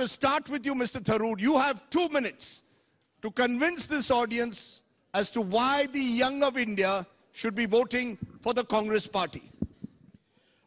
to start with you, Mr. Tharoor. You have two minutes to convince this audience as to why the young of India should be voting for the Congress party.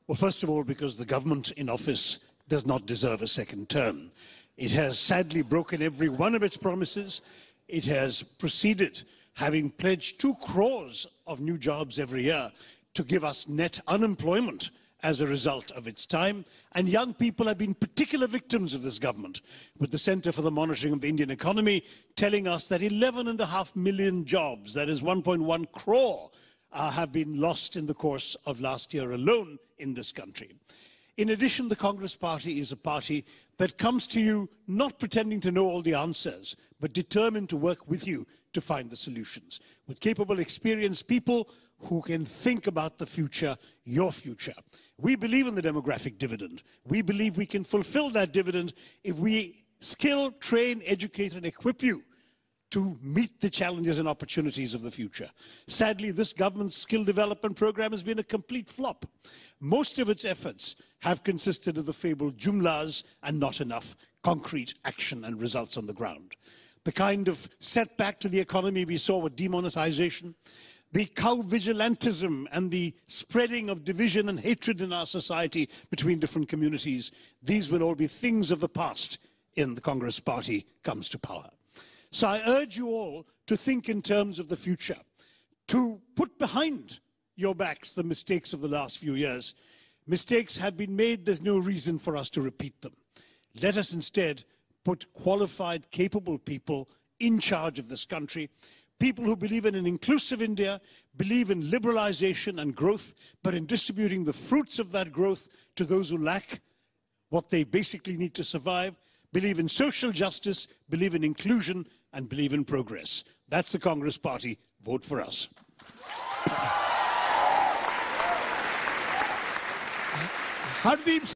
Well, first of all, because the government in office does not deserve a second term. It has sadly broken every one of its promises. It has proceeded, having pledged two crores of new jobs every year, to give us net unemployment as a result of its time. And young people have been particular victims of this government, with the Centre for the Monitoring of the Indian Economy telling us that 11.5 million jobs, that is 1.1 crore, uh, have been lost in the course of last year alone in this country. In addition, the Congress Party is a party that comes to you not pretending to know all the answers, but determined to work with you to find the solutions, with capable, experienced people who can think about the future, your future. We believe in the demographic dividend. We believe we can fulfill that dividend if we skill, train, educate, and equip you to meet the challenges and opportunities of the future. Sadly, this government's skill development program has been a complete flop. Most of its efforts have consisted of the fabled jumlas and not enough concrete action and results on the ground. The kind of setback to the economy we saw with demonetization, the cow vigilantism and the spreading of division and hatred in our society between different communities, these will all be things of the past in the Congress party comes to power. So I urge you all to think in terms of the future, to put behind your backs the mistakes of the last few years. Mistakes have been made, there's no reason for us to repeat them. Let us instead put qualified, capable people in charge of this country, people who believe in an inclusive India, believe in liberalization and growth, but in distributing the fruits of that growth to those who lack what they basically need to survive, believe in social justice, believe in inclusion, and believe in progress. That's the Congress Party. Vote for us. Hardip